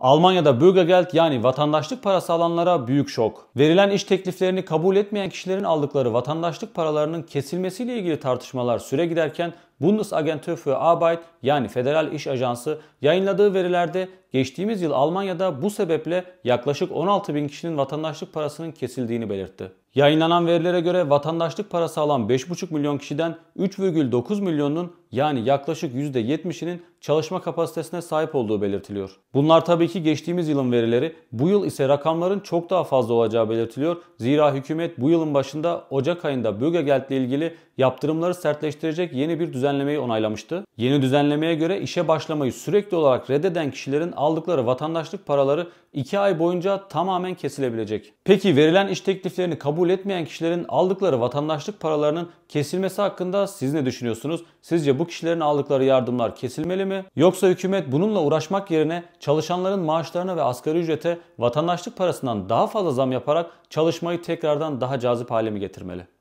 Almanya'da Bürgergeld yani vatandaşlık parası alanlara büyük şok. Verilen iş tekliflerini kabul etmeyen kişilerin aldıkları vatandaşlık paralarının kesilmesiyle ilgili tartışmalar süre giderken Bundesagentur für Arbeit yani Federal İş Ajansı yayınladığı verilerde geçtiğimiz yıl Almanya'da bu sebeple yaklaşık 16 bin kişinin vatandaşlık parasının kesildiğini belirtti. Yayınlanan verilere göre vatandaşlık parası alan 5,5 milyon kişiden 3,9 milyonun yani yaklaşık %70'inin çalışma kapasitesine sahip olduğu belirtiliyor. Bunlar tabii ki geçtiğimiz yılın verileri. Bu yıl ise rakamların çok daha fazla olacağı belirtiliyor. Zira hükümet bu yılın başında Ocak ayında Bürgergeld ile ilgili yaptırımları sertleştirecek yeni bir düzenlemeyi onaylamıştı. Yeni düzenlemeye göre işe başlamayı sürekli olarak reddeden kişilerin aldıkları vatandaşlık paraları 2 ay boyunca tamamen kesilebilecek. Peki verilen iş tekliflerini kabul etmeyen kişilerin aldıkları vatandaşlık paralarının kesilmesi hakkında siz ne düşünüyorsunuz? Sizce bu kişilerin aldıkları yardımlar kesilmeli mi? Yoksa hükümet bununla uğraşmak yerine çalışanların maaşlarına ve asgari ücrete vatandaşlık parasından daha fazla zam yaparak çalışmayı tekrardan daha cazip hale mi getirmeli?